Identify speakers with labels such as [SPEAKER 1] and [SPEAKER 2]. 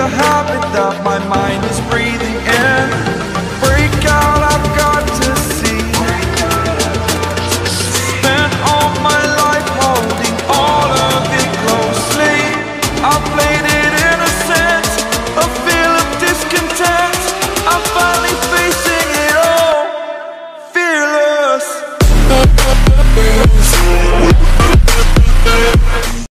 [SPEAKER 1] the habit that my mind is breathing